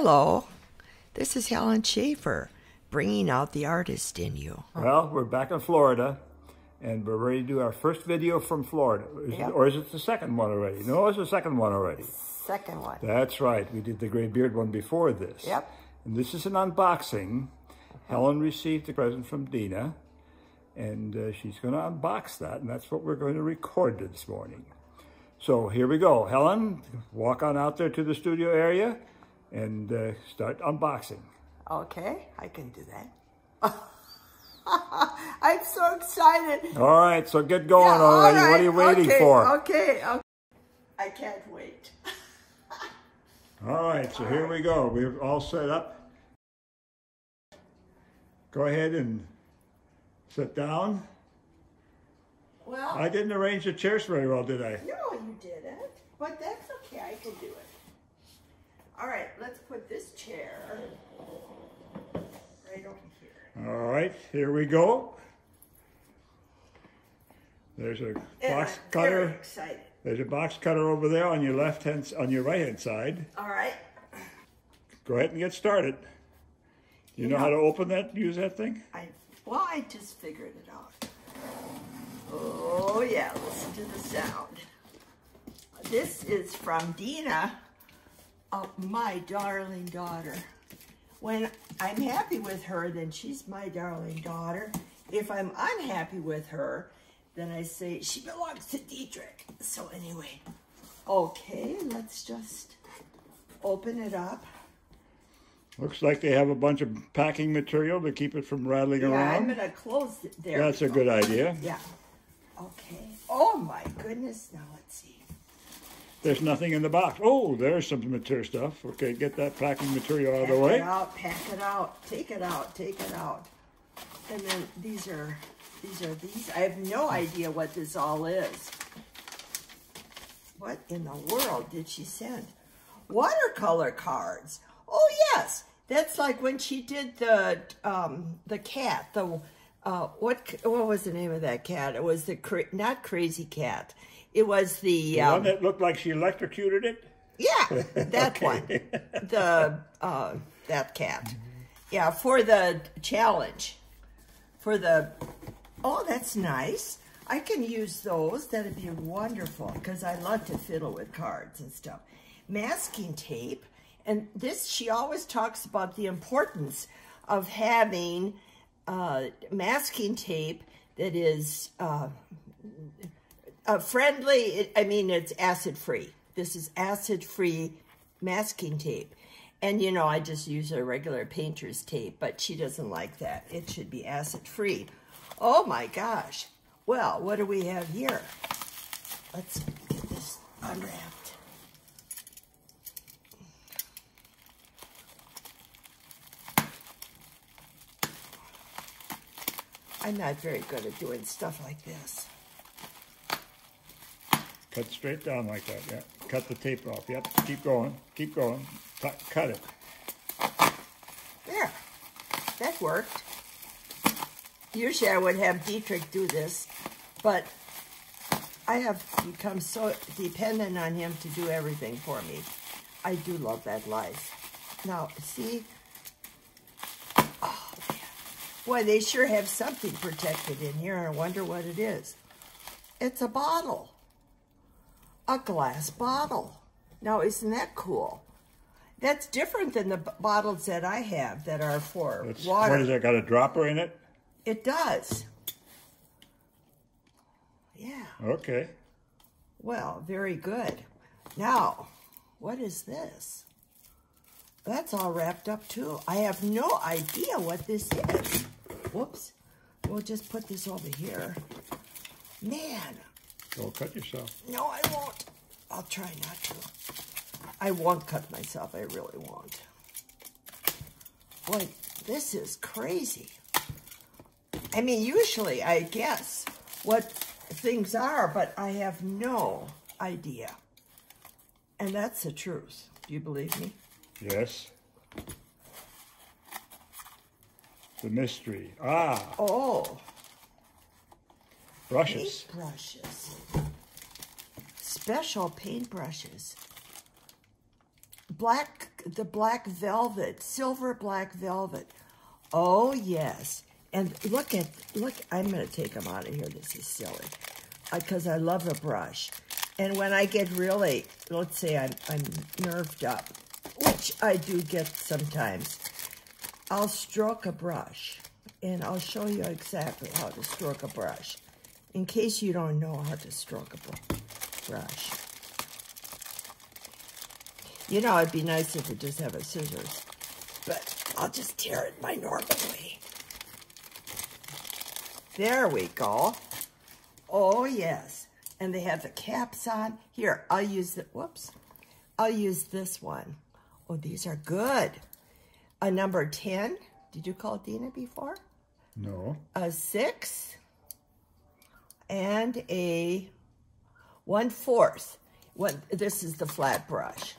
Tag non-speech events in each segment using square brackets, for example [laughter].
Hello, this is Helen Schaefer, bringing out the artist in you. Well, we're back in Florida, and we're ready to do our first video from Florida. Is Yep. it, or is it the second one already? No, it's the second one already. Second one. That's right. We did the gray beard one before this. Yep. And this is an unboxing. Helen received a present from Dena, and uh, she's going to unbox that, and that's what we're going to record this morning. So here we go. Helen, walk on out there to the studio area and uh, start unboxing. Okay, I can do that. [laughs] I'm so excited. All right, so get going Yeah, all already. What are you waiting okay, for? Okay, okay. I can't wait. [laughs] All right, so here we go. We're all set up. Go ahead and sit down. Well, I didn't arrange the chairs very well, did I? no, you didn't. But that's okay. I can do it. All right, let's put this chair right over here. All right, here we go. There's a And box I'm cutter. excited. There's a box cutter over there on your left hand, on your right hand side. All right. Go ahead and get started. You know how to open that, use that thing? I well, I just figured it out. Oh yeah, listen to the sound. This is from Dena, uh, my darling daughter. When I'm happy with her, then she's my darling daughter. If I'm unhappy with her, then I say she belongs to Dietrich. So anyway, okay, let's just open it up. Looks like they have a bunch of packing material to keep it from rattling Yeah, I'm gonna close it there. That's a go. good idea. Yeah. Okay. Oh my goodness. Now let's see. There's nothing in the box. Oh, there's some material stuff. Okay, get that packing material out of the way. Pack it out. Pack it out. Take it out. Take it out. And then these are these are these. I have no idea what this all is. What in the world did she send? Watercolor cards. Oh yes, that's like when she did the um, the cat. The uh, what what was the name of that cat? It was the not crazy cat. It was the, The um, one that looked like she electrocuted it. yeah, [laughs] that one. The uh, that cat. Yeah, for the challenge. For the oh, that's nice. I can use those. That'd be wonderful because I love to fiddle with cards and stuff. Masking tape, and this she always talks about the importance of having uh, masking tape that is. Uh, uh, friendly, it, I mean, it's acid free. This is acid free masking tape. And you know, I just use a regular painter's tape, but she doesn't like that. It should be acid free. Oh my gosh. Well, what do we have here? Let's get this unwrapped. I'm not very good at doing stuff like this. Cut straight down like that. Yeah. Cut the tape off. Yep. Keep going. Keep going. Cut, it. There, that worked. Usually I would have Dietrich do this, but I have become so dependent on him to do everything for me. I do love that life. Now, see? Oh, man. Boy, they sure have something protected in here. I wonder what it is. It's a bottle. A glass bottle. Now, isn't that cool? That's different than the bottles that I have that are for That's, water. What is that? Got a dropper in it? It does. Yeah. Okay. Well, very good. Now, what is this? That's all wrapped up too. I have no idea what this is. Whoops. We'll just put this over here. Man, Don't cut yourself. no, I won't. I'll try not to. I won't cut myself. I really won't. Boy, this is crazy. I mean, usually I guess what things are, but I have no idea. And that's the truth. Do you believe me? Yes. The mystery. Ah, Oh, brushes. paintbrushes. Special paintbrushes. Black the black velvet, silver black velvet. Oh, yes. And look at, look, I'm going to take them out of here. This is silly. Uh, because I, I love a brush. And when I get really, let's say I'm, I'm nerved up, which I do get sometimes, I'll stroke a brush. And I'll show you exactly how to stroke a brush. In case you don't know how to stroke a brush. You know, it'd be nice if it just have a scissors. But I'll just tear it my normal way. There we go. Oh, yes. And they have the caps on. Here, I'll use the, whoops. I'll use this one. Oh, these are good. A number 10. Did you call Dena before? No. A 6. And a one-fourth. One, this is the flat brush.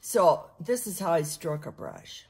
So this is how I stroke a brush.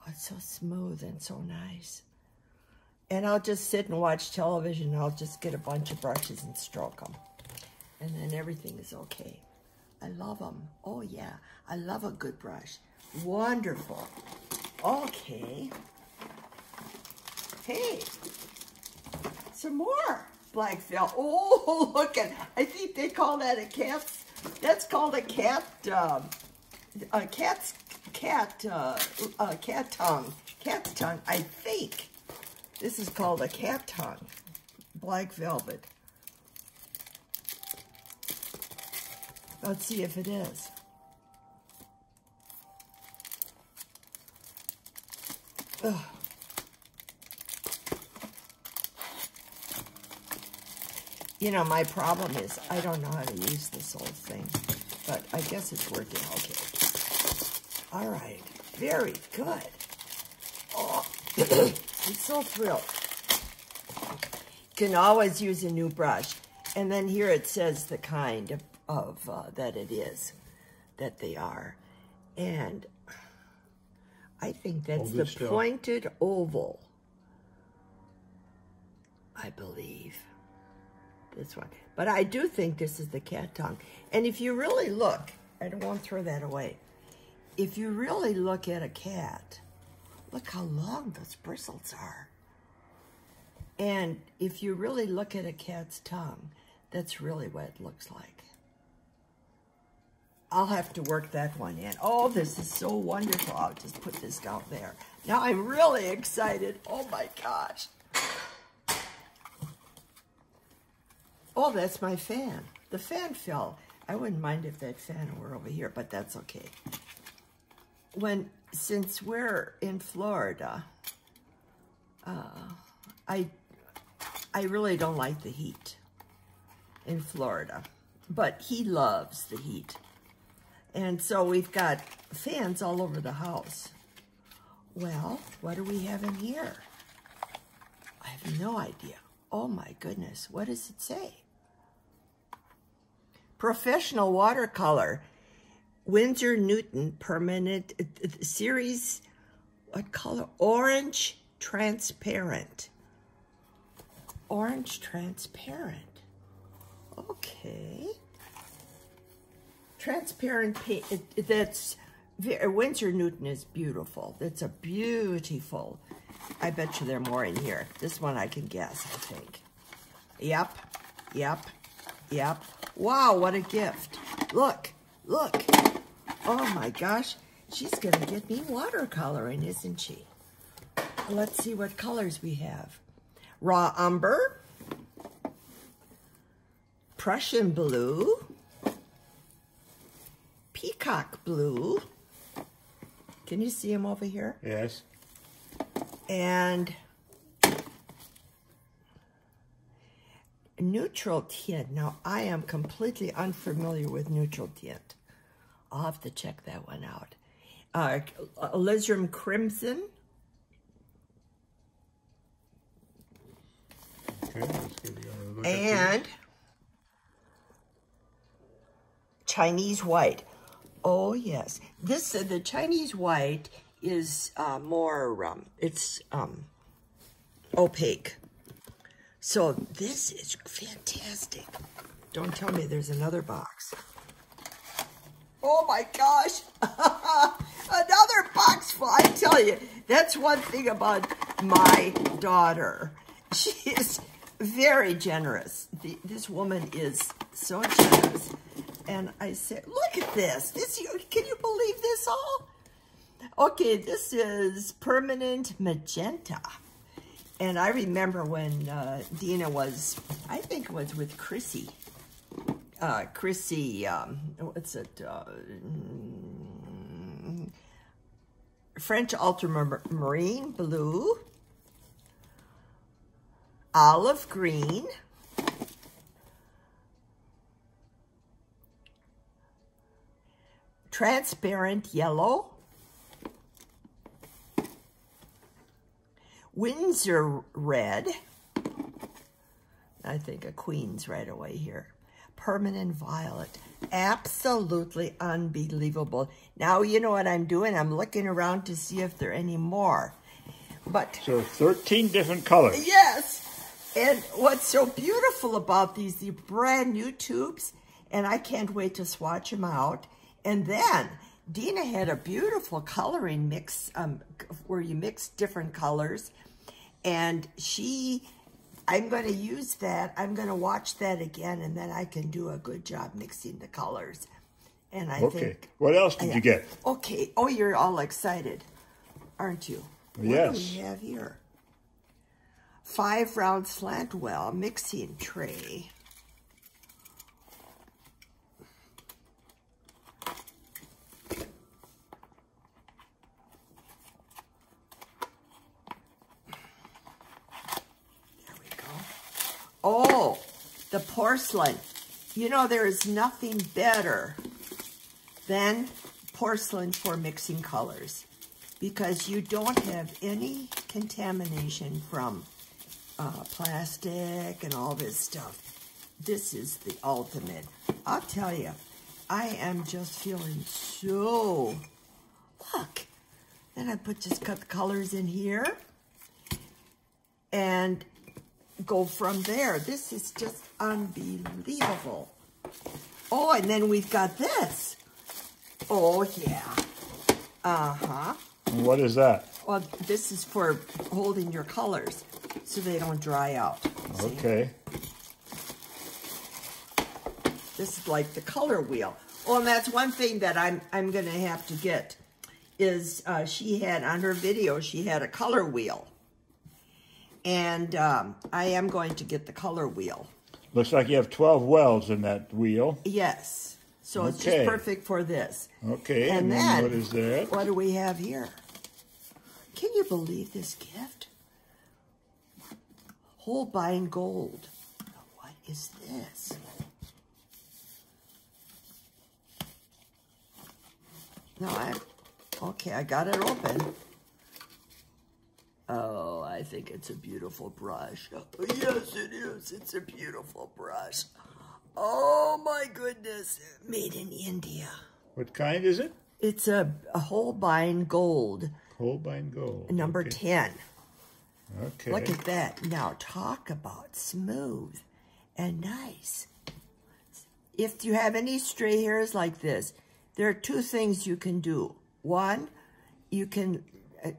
Oh, it's so smooth and so nice. And I'll just sit and watch television. I'll just get a bunch of brushes and stroke them. And then everything is okay. I love them. Oh, yeah. I love a good brush. Wonderful. Okay. Hey, some more black felt. Oh, [laughs] look at, I think they call that a cat that's called a cat, uh, a cat's cat, uh, a cat tongue. Cat tongue, I think. This is called a cat tongue. Black velvet. Let's see if it is. Ugh. You know, my problem is I don't know how to use this old thing, but I guess it's working okay. All right, very good. Oh, [coughs] I'm so thrilled. Can always use a new brush. And then here it says the kind of, of uh, that it is, that they are. And I think that's the still. pointed oval, I believe this one. But I do think this is the cat tongue. And if you really look, I don't want to throw that away. If you really look at a cat, look how long those bristles are. And if you really look at a cat's tongue, that's really what it looks like. I'll have to work that one in. Oh, this is so wonderful. I'll just put this down there. Now I'm really excited. Oh my gosh. Oh, that's my fan. The fan fell. I wouldn't mind if that fan were over here, but that's okay. When, since we're in Florida, uh, I, I really don't like the heat in Florida, but he loves the heat. And so we've got fans all over the house. Well, what do we have in here? I have no idea. Oh my goodness, what does it say? Professional Watercolor, Winsor Newton Permanent uh, uh, Series, what color? Orange Transparent. Orange Transparent. Okay. Transparent paint, uh, that's, Winsor Newton is beautiful. It's a beautiful, I bet you there are more in here. This one I can guess, I think. Yep, yep, yep. Wow, what a gift. Look, look. Oh my gosh, she's gonna get me watercoloring, isn't she? Let's see what colors we have. Raw umber, Prussian blue, peacock blue. Can you see them over here? Yes. And neutral tint. Now, I am completely unfamiliar with neutral tint. I'll have to check that one out. Uh, Alizarin Crimson. Okay, and Chinese white. Oh, yes. This, uh, the Chinese white is uh, more, um, it's um, opaque. So this is fantastic. Don't tell me there's another box. Oh my gosh. [laughs] Another box full. I tell you, that's one thing about my daughter. She is very generous. The, this woman is so generous. And I said, look at this. This, you Can you believe this all? Okay, this is permanent magenta. And I remember when uh, Dena was, I think it was with Chrissy. Uh, Chrissy, um, what's it? Uh, French ultramarine blue, olive green, transparent yellow, Winsor red, I think a queen's right away here, permanent violet, absolutely unbelievable. Now you know what I'm doing, I'm looking around to see if there are any more. But So 13 different colors. Yes, and what's so beautiful about these, the brand new tubes, and I can't wait to swatch them out. And then Dena had a beautiful coloring mix um, where you mix different colors. And she, I'm going to use that. I'm going to watch that again, and then I can do a good job mixing the colors. And I Okay. think... What else did you get? Okay. Oh, you're all excited, aren't you? Yes. What do we have here? Five round slant well mixing tray. There we go. Oh, the porcelain. You know, there is nothing better than porcelain for mixing colors because you don't have any contamination from uh, plastic and all this stuff. This is the ultimate. I'll tell you, I am just feeling so, look. Then I put just cut the colors in here and go from there. This is just unbelievable. Oh, and then we've got this. Oh, yeah. Uh-huh. What is that? Well, this is for holding your colors so they don't dry out. See? Okay. This is like the color wheel. Oh, and that's one thing that I'm I'm gonna have to get is uh, she had on her video she had a color wheel, and um, I am going to get the color wheel. Looks like you have 12 wells in that wheel. Yes, so it's just perfect for this. Okay, And and, then, then what is that? What do we have here? Can you believe this gift? Holbein gold. What is this? No, I, okay, I got it open. Oh, I think it's a beautiful brush. Yes, it is. It's a beautiful brush. Oh my goodness. Made in India. What kind is it? It's a, a Holbein gold, Holbein Gold. number okay. 10. Okay. Look at that. Now talk about smooth and nice. If you have any stray hairs like this, there are two things you can do. One, you can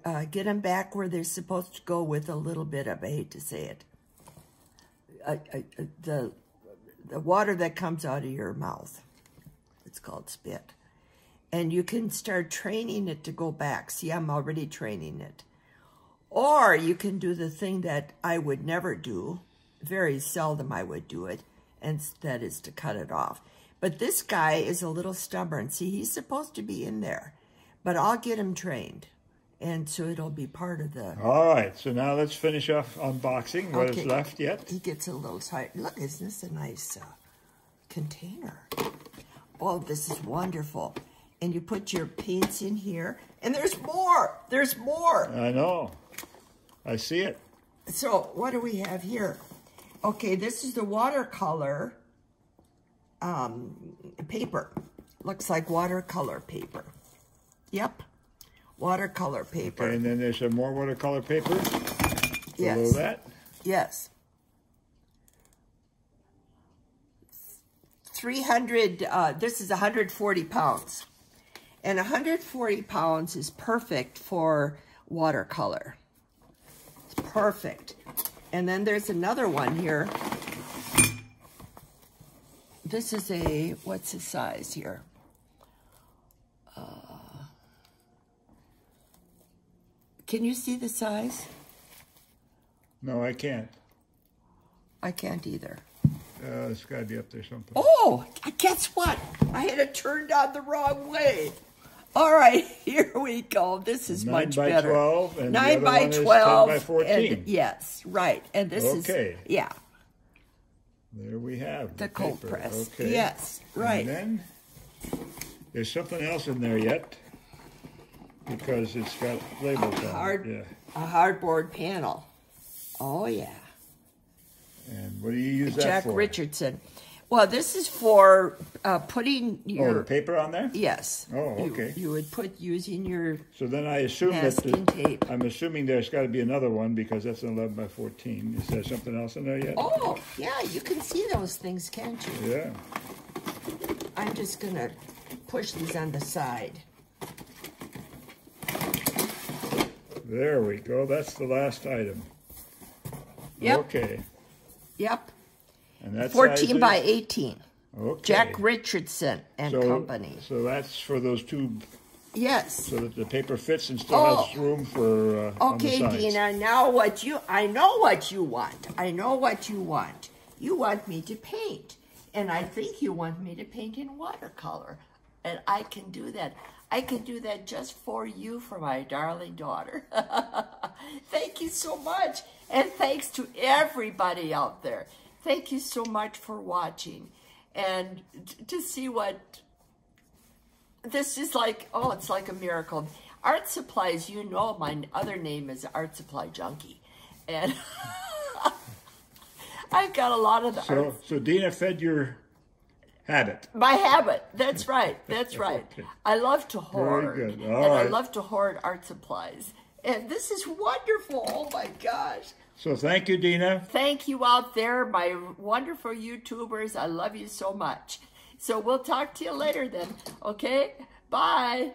uh, get them back where they're supposed to go with a little bit of, I hate to say it, uh, uh, uh, the, the water that comes out of your mouth. It's called spit. And you can start training it to go back. See, I'm already training it. Or you can do the thing that I would never do. Very seldom I would do it. And that is to cut it off. But this guy is a little stubborn. See, he's supposed to be in there. But I'll get him trained. And so it'll be part of the... All right, so now let's finish off unboxing. What is Okay. left yet? He gets a little tight. Look, isn't this a nice uh, container? Oh, this is wonderful. And you put your paints in here. And there's more. There's more. I know. I see it. So what do we have here? Okay, this is the watercolor um, paper. Looks like watercolor paper. Yep, watercolor paper. Okay, and then there's some more watercolor paper below yes, that. yes. 300, uh, this is 140 pounds. And 140 pounds is perfect for watercolor. It's perfect. And then there's another one here. This is a, what's the size here? Can you see the size? No, I can't. I can't either. Uh, it's got to be up there something. Oh, guess what? I had it turned on the wrong way. All right, [laughs] here we go. This is Nine much by better. 12, and Nine other by one is 10 12. by 14. And, yes, right. And this Okay. is, yeah, There we have the cold paper. press. Okay. Yes, right. And then there's something else in there yet because it's got labels on Hard, it. A hardboard panel. Oh, yeah. Yeah. And what do you use that Jack? Richeson. Well, this is for uh, putting Oh, your, the paper on there? yes. Oh, okay. You, would put using your, So then I assume that the, tape. I'm assuming there's got to be another one because that's an 11 by 14. Is there something else in there yet? oh, yeah, you can see those things, can't you? Yeah. I'm just gonna push these on the side. There we go. That's the last item. Yep. Okay. Yep. And that's 14 by 18. Okay. Jack Richeson and so, Company. So that's for those two, Yes. so that the paper fits and still Oh. has room for uh, on the Okay. Dena, now what you, I know what you want. I know what you want. You want me to paint. And I think you want me to paint in watercolor. And I can do that. I can do that just for you, for my darling daughter. [laughs] Thank you so much. And thanks to everybody out there. Thank you so much for watching. And to see what this is like, oh, it's like a miracle. Art Supplies, you know, my other name is Art Supply Junkie. And [laughs] I've got a lot of the art. So, so Dena fed your habit. My habit. That's right. That's right. [laughs] I love to hoard. and All I love to hoard art supplies. And this is wonderful. Oh my gosh. So thank you, Dena. Thank you out there, my wonderful YouTubers. I love you so much. So we'll talk to you later then. Okay? Bye.